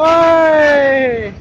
Ôi.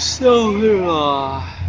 生日啊。